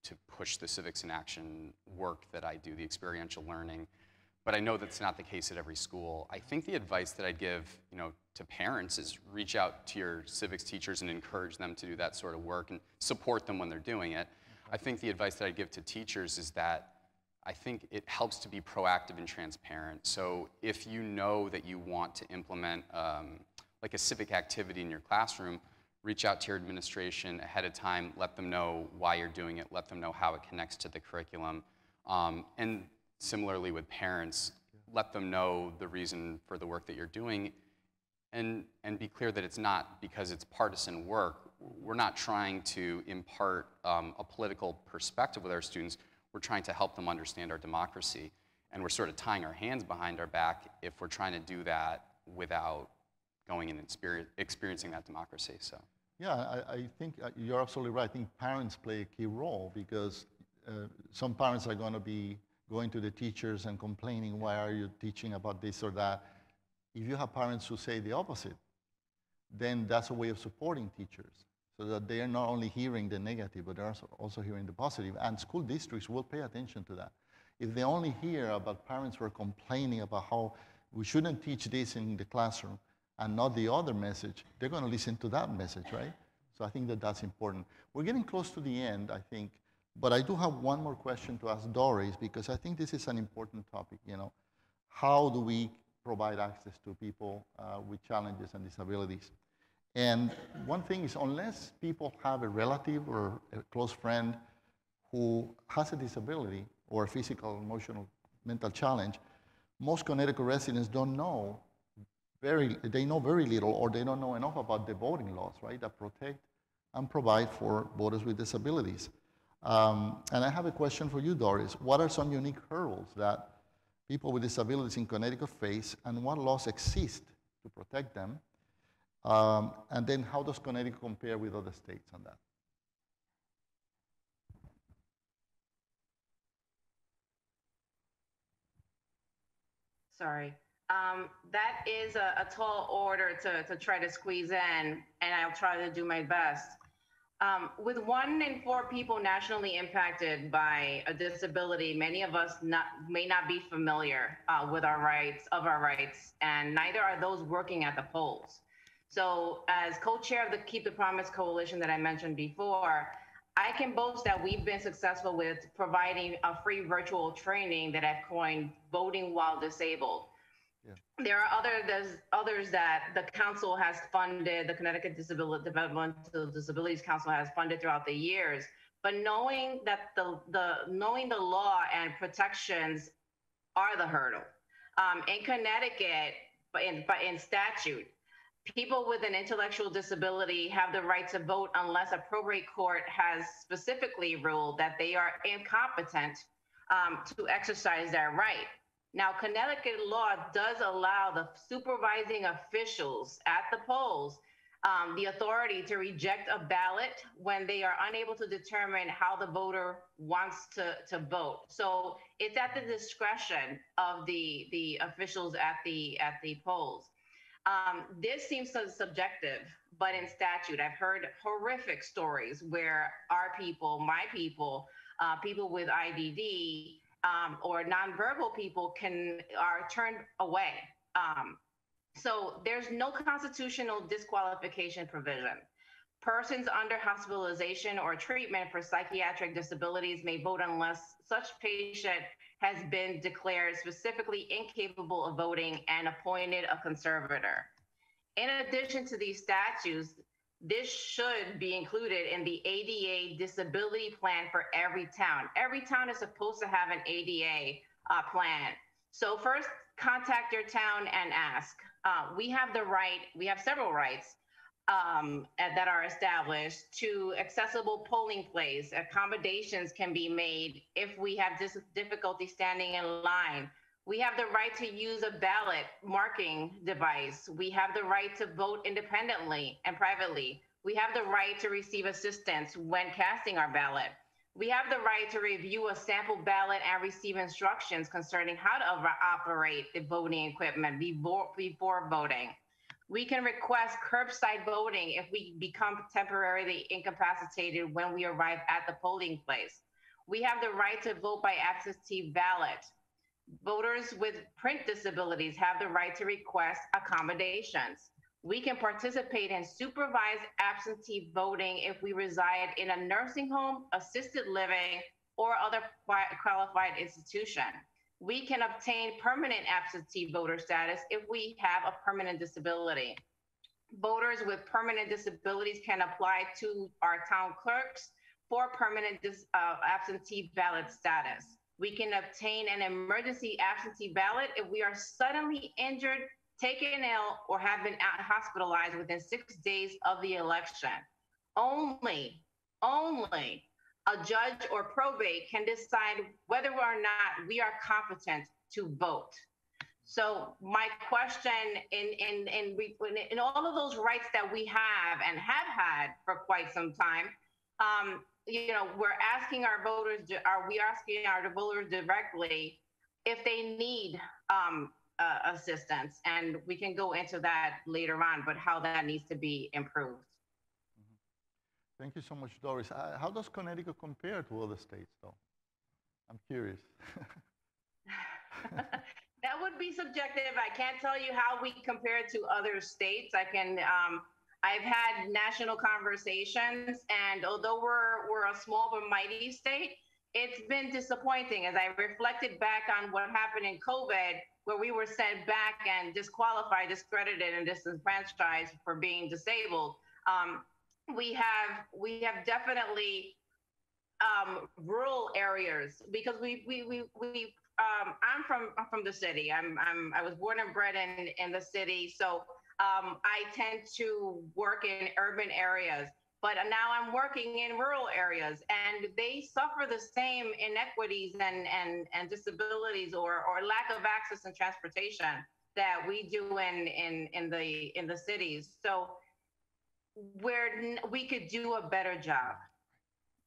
to push the civics in action work that I do, the experiential learning but I know that's not the case at every school. I think the advice that I'd give, you know, to parents is reach out to your civics teachers and encourage them to do that sort of work and support them when they're doing it. I think the advice that I'd give to teachers is that I think it helps to be proactive and transparent. So if you know that you want to implement um, like a civic activity in your classroom, reach out to your administration ahead of time, let them know why you're doing it, let them know how it connects to the curriculum. Um, and similarly with parents, let them know the reason for the work that you're doing and, and be clear that it's not because it's partisan work. We're not trying to impart um, a political perspective with our students. We're trying to help them understand our democracy. And we're sort of tying our hands behind our back if we're trying to do that without going and experience, experiencing that democracy. So. Yeah, I, I think uh, you're absolutely right. I think parents play a key role because uh, some parents are going to be going to the teachers and complaining, why are you teaching about this or that? If you have parents who say the opposite, then that's a way of supporting teachers so that they are not only hearing the negative, but they're also hearing the positive. And school districts will pay attention to that. If they only hear about parents who are complaining about how we shouldn't teach this in the classroom and not the other message, they're going to listen to that message, right? So I think that that's important. We're getting close to the end, I think. But I do have one more question to ask Doris because I think this is an important topic. You know, how do we provide access to people uh, with challenges and disabilities? And one thing is, unless people have a relative or a close friend who has a disability or a physical, emotional, mental challenge, most Connecticut residents don't know very, they know very little or they don't know enough about the voting laws, right, that protect and provide for voters with disabilities. Um, and I have a question for you, Doris. What are some unique hurdles that people with disabilities in Connecticut face and what laws exist to protect them? Um, and then how does Connecticut compare with other states on that? Sorry. Um, that is a, a tall order to, to try to squeeze in, and I'll try to do my best. Um, with one in four people nationally impacted by a disability, many of us not, may not be familiar uh, with our rights, of our rights, and neither are those working at the polls. So, as co chair of the Keep the Promise Coalition that I mentioned before, I can boast that we've been successful with providing a free virtual training that I've coined Voting While Disabled. Yeah. There are other there's others that the council has funded, the Connecticut Disability Developmental Disabilities Council has funded throughout the years. But knowing that the the knowing the law and protections are the hurdle. Um, in Connecticut, but in but in statute, people with an intellectual disability have the right to vote unless a probate court has specifically ruled that they are incompetent um, to exercise their right. Now, Connecticut law does allow the supervising officials at the polls um, the authority to reject a ballot when they are unable to determine how the voter wants to, to vote. So it's at the discretion of the, the officials at the at the polls. Um, this seems so subjective, but in statute, I've heard horrific stories where our people, my people, uh, people with IDD, um, or nonverbal people can are turned away. Um, so there's no constitutional disqualification provision. Persons under hospitalization or treatment for psychiatric disabilities may vote unless such patient has been declared specifically incapable of voting and appointed a conservator. In addition to these statutes, this should be included in the ADA disability plan for every town. Every town is supposed to have an ADA uh, plan. So first, contact your town and ask. Uh, we have the right, we have several rights um, that are established to accessible polling place. Accommodations can be made if we have dis- difficulty standing in line. We have the right to use a ballot marking device. We have the right to vote independently and privately. We have the right to receive assistance when casting our ballot. We have the right to review a sample ballot and receive instructions concerning how to operate the voting equipment before, before voting. We can request curbside voting if we become temporarily incapacitated when we arrive at the polling place. We have the right to vote by absentee ballot. Voters with print disabilities have the right to request accommodations. We can participate in supervised absentee voting if we reside in a nursing home, assisted living, or other qualified institution. We can obtain permanent absentee voter status if we have a permanent disability. Voters with permanent disabilities can apply to our town clerks for permanent uh, absentee ballot status. We can obtain an emergency absentee ballot if we are suddenly injured, taken ill, or have been hospitalized within six days of the election. Only, only a judge or probate can decide whether or not we are competent to vote. So my question in, in, in, in all of those rights that we have and have had for quite some time, um, you know, we're asking our voters, are we asking our voters directly if they need um, uh, assistance? And we can go into that later on, but how that needs to be improved. Mm-hmm. Thank you so much, Doris. Uh, how does Connecticut compare to other states, though? I'm curious. that would be subjective. I can't tell you how we compare to other states. I can um, I've had national conversations, and although we're we're a small but mighty state, it's been disappointing as I reflected back on what happened in COVID, where we were sent back and disqualified, discredited, and disenfranchised for being disabled. Um, we have we have definitely um, rural areas because we we we we um, I'm from I'm from the city. I'm, I'm I was born and bred in in the city, so um, I tend to work in urban areas. But now I'm working in rural areas, and they suffer the same inequities and and and disabilities or or lack of access and transportation that we do in in in the in the cities. So where we could do a better job,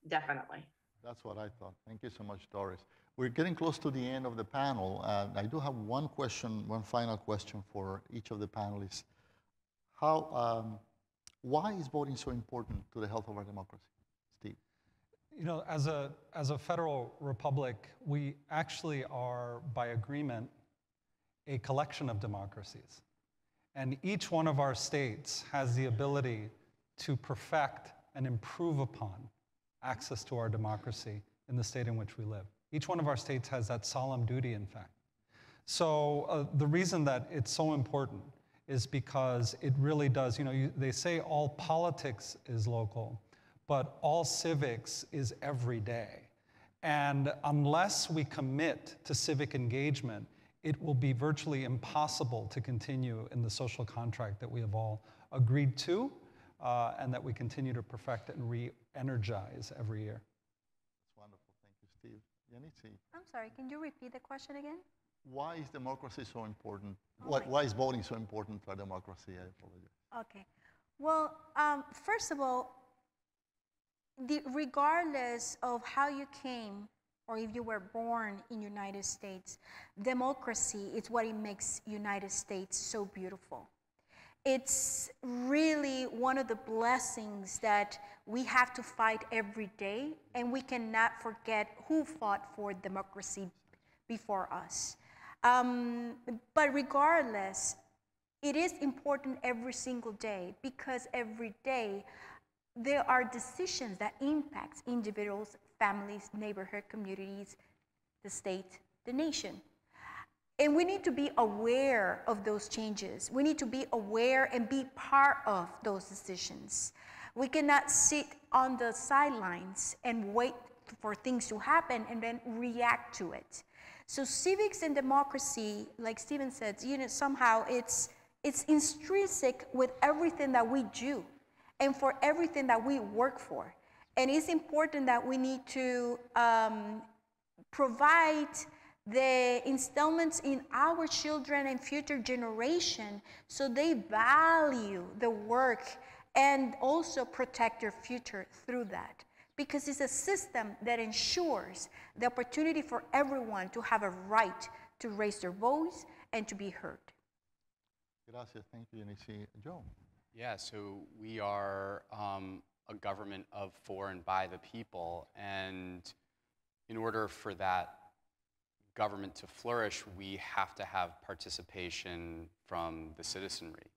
definitely. That's what I thought. Thank you so much, Doris. We're getting close to the end of the panel. Uh, I do have one question, one final question for each of the panelists. How, um, why is voting so important to the health of our democracy? Steve. You know, as a, as a federal republic, we actually are, by agreement, a collection of democracies. And each one of our states has the ability to perfect and improve upon access to our democracy in the state in which we live. Each one of our states has that solemn duty, in fact. So uh, the reason that it's so important is because it really does, you know, you, they say all politics is local, but all civics is every day. And unless we commit to civic engagement, it will be virtually impossible to continue in the social contract that we have all agreed to uh, and that we continue to perfect and re energize every year. That's wonderful. Thank you, Steve. Yanidsi, I'm sorry, can you repeat the question again? Why is democracy so important? Oh Why, why is voting so important for democracy? I apologize. Okay. Well, um, first of all, the, regardless of how you came or if you were born in United States, democracy is what it makes United States so beautiful. It's really one of the blessings that we have to fight every day, and we cannot forget who fought for democracy before us. Um, but regardless, it is important every single day because every day there are decisions that impact individuals, families, neighborhood communities, the state, the nation. And we need to be aware of those changes. We need to be aware and be part of those decisions. We cannot sit on the sidelines and wait for things to happen and then react to it. So civics and democracy, like Stephen said, you know, somehow it's it's intrinsic with everything that we do and for everything that we work for. And it's important that we need to um, provide the installments in our children and future generation so they value the work and also protect their future through that because it's a system that ensures the opportunity for everyone to have a right to raise their voice and to be heard. Gracias. Thank you, Yanidsi. Joe. Yeah, so we are um, a government of, for, and by the people. And in order for that government to flourish, we have to have participation from the citizenry.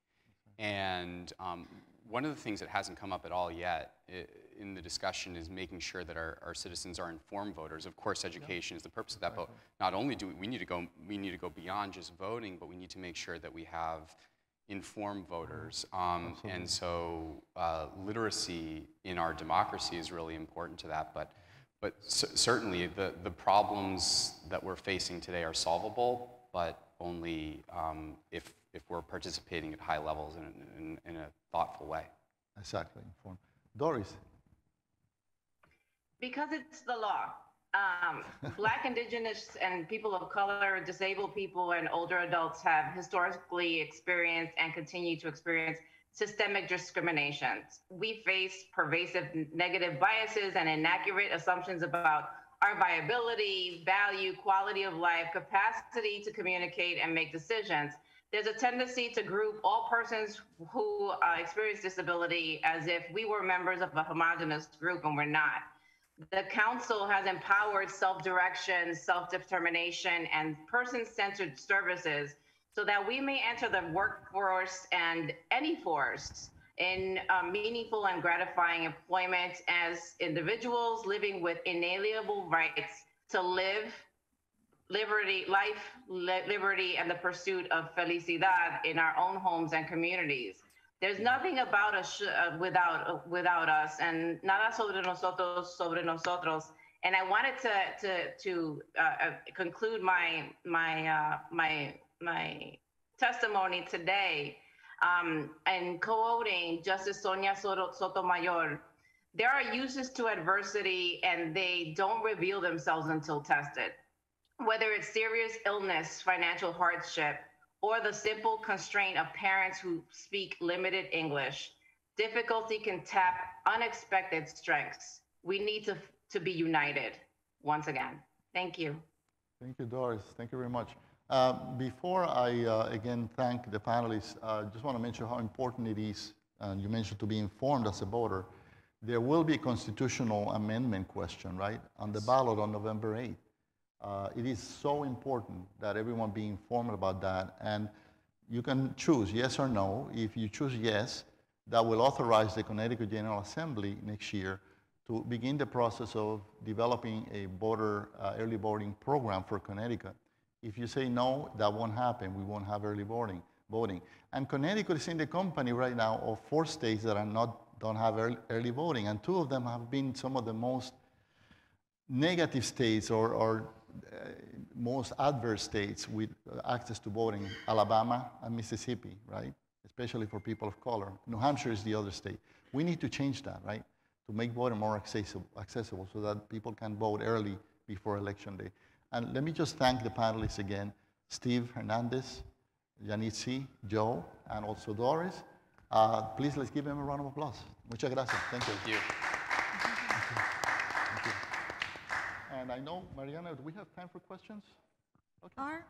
And um, one of the things that hasn't come up at all yet i- in the discussion is making sure that our, our citizens are informed voters. Of course, education is the purpose of that, but not only do we, we need to go, we need to go beyond just voting, but we need to make sure that we have informed voters. Um, and so uh, literacy in our democracy is really important to that. But, but certainly the, the problems that we're facing today are solvable, but only um, if, if we're participating at high levels in, in, in a thoughtful way. Exactly. Informed. Doris. Because it's the law. Um, Black, Indigenous, and people of color, disabled people, and older adults have historically experienced and continue to experience systemic discriminations. We face pervasive negative biases and inaccurate assumptions about our viability, value, quality of life, capacity to communicate and make decisions. There's a tendency to group all persons who uh, experience disability as if we were members of a homogenous group and we're not the council has empowered self-direction, self-determination, and person-centered services so that we may enter the workforce and any force in uh, meaningful and gratifying employment as individuals living with inalienable rights to live liberty, life, li- liberty, and the pursuit of felicidad in our own homes and communities. There's nothing about us uh, without uh, without us, and nada sobre nosotros sobre nosotros. And I wanted to to to uh, uh, conclude my my uh, my my testimony today um, and quoting Justice Sonia Soto- Sotomayor. There are uses to adversity, and they don't reveal themselves until tested. Whether it's serious illness, financial hardship, or the simple constraint of parents who speak limited English, difficulty can tap unexpected strengths. We need to, to be united once again. Thank you. Thank you, Doris. Thank you very much. Uh, before I uh, again thank the panelists, I uh, just want to mention how important it is, and you mentioned to be informed as a voter. There will be a constitutional amendment question, right, on the ballot on November 8th. Uh, it is so important that everyone be informed about that, and you can choose yes or no. If you choose yes, that will authorize the Connecticut General Assembly next year to begin the process of developing a voter uh, early voting program for Connecticut. If you say no, that won't happen. We won't have early voting. voting. And Connecticut is in the company right now of four states that are not don't have early, early voting, and two of them have been some of the most negative states or, or most adverse states with access to voting, Alabama and Mississippi, right? Especially for people of color. New Hampshire is the other state. We need to change that, right? To make voting more accessible, accessible so that people can vote early before election day. And let me just thank the panelists again, Steve Hernandez, Yanidsi, Joe, and also Doris. Uh, please, let's give them a round of applause. Muchas gracias. Thank you. Thank you. And I know, Mariana, do we have time for questions? Okay. Are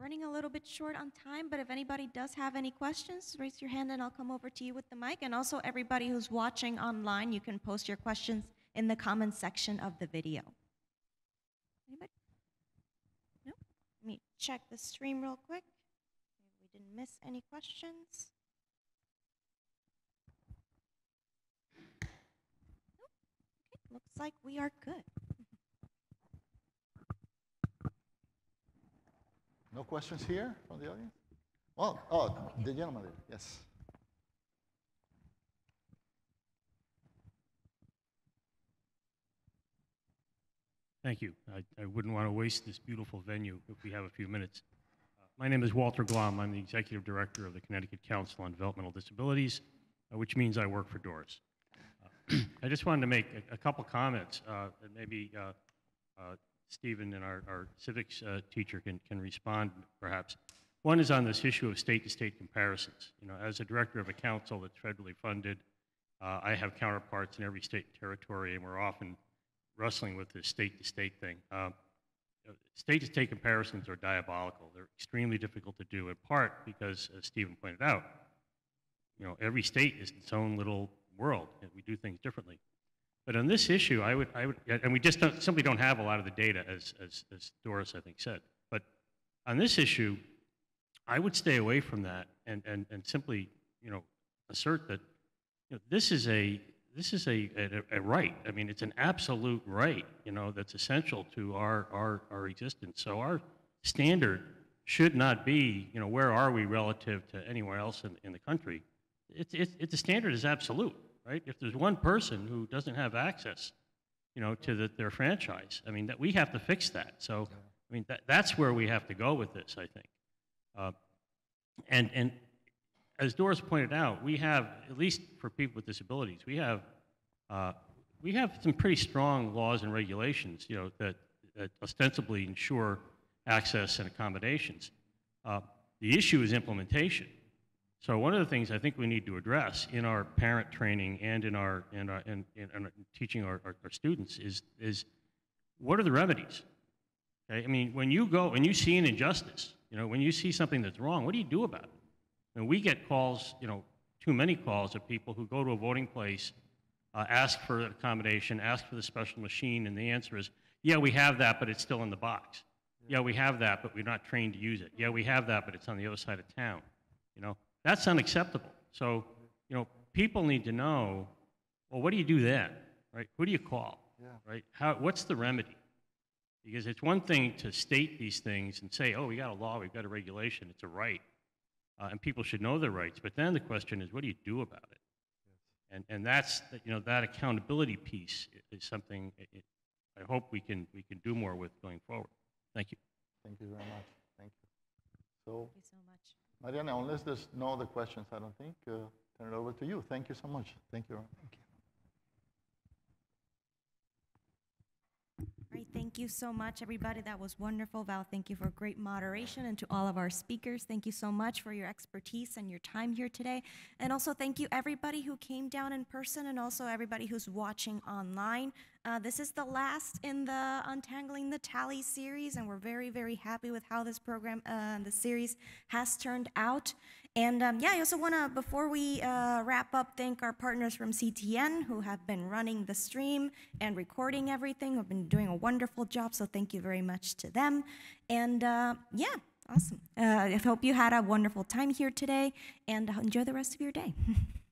running a little bit short on time, but if anybody does have any questions, raise your hand and I'll come over to you with the mic. And also, everybody who's watching online, you can post your questions in the comments section of the video. Anybody? No? Let me check the stream real quick. We didn't miss any questions. Okay, looks like we are good. No questions here from the audience? Well, oh, the gentleman there, yes. Thank you. I, I wouldn't want to waste this beautiful venue if we have a few minutes. Uh, my name is Walter Glomb. I'm the Executive Director of the Connecticut Council on Developmental Disabilities, uh, which means I work for Doris. Uh, I just wanted to make a, a couple comments uh, that maybe uh, uh, Stephen and our, our civics teacher can, can respond perhaps. One is on this issue of state-to-state comparisons. You know, as a director of a council that's federally funded, I have counterparts in every state and territory, and we're often wrestling with this state-to-state thing. Um, state-to-state comparisons are diabolical. They're extremely difficult to do, in part because, as Stephen pointed out, you know, every state is its own little world, and we do things differently. But on this issue, I would, I would, and we just don't, simply don't have a lot of the data, as, as, as Doris, I think, said. But on this issue, I would stay away from that and, and, and simply, you know, assert that you know, this is a this is a, a, a, right. I mean, it's an absolute right, you know, that's essential to our, our, our existence. So our standard should not be, you know, where are we relative to anywhere else in, in the country? It's, it's, it's the standard is absolute, right? If there's one person who doesn't have access, you know, to the, their franchise, I mean, that we have to fix that. So, I mean, that, that's where we have to go with this, I think. Uh, and, and as Doris pointed out, we have, at least for people with disabilities, we have, uh, we have some pretty strong laws and regulations, you know, that, that ostensibly ensure access and accommodations. Uh, the issue is implementation. So one of the things I think we need to address in our parent training and in our, in our, in, in, in teaching our, our, our students is, is what are the remedies? Okay? I mean, when you go and you see an injustice, you know, when you see something that's wrong, what do you do about it? And we get calls, you know, too many calls of people who go to a voting place, uh, ask for an accommodation, ask for the special machine, and the answer is, yeah, we have that, but it's still in the box. Yeah, we have that, but we're not trained to use it. Yeah, we have that, but it's on the other side of town. You know, that's unacceptable. So, you know, people need to know, well, what do you do then, right? Who do you call, Yeah. right? How, what's the remedy? Because it's one thing to state these things and say, oh, we got a law, we've got a regulation, it's a right uh, and people should know their rights. But then the question is, what do you do about it? Yes. And, and that's, you know, that accountability piece is something, it, I hope we can, we can do more with going forward. Thank you. Thank you very much. Thank you. So, Thank you so much. Mariana, unless there's no other questions, I don't think, uh, turn it over to you. Thank you so much. Thank you. Great, thank you so much, everybody. That was wonderful. Val, thank you for great moderation. And to all of our speakers, thank you so much for your expertise and your time here today. And also, thank you, everybody who came down in person and also everybody who's watching online. Uh, this is the last in the Untangling the Tally series, and we're very, very happy with how this program, uh, the series, has turned out. And um, yeah, I also want to, before we uh, wrap up, thank our partners from CTN who have been running the stream and recording everything. Have been doing a wonderful job, so thank you very much to them. And uh, yeah, awesome. Uh, I hope you had a wonderful time here today, and enjoy the rest of your day.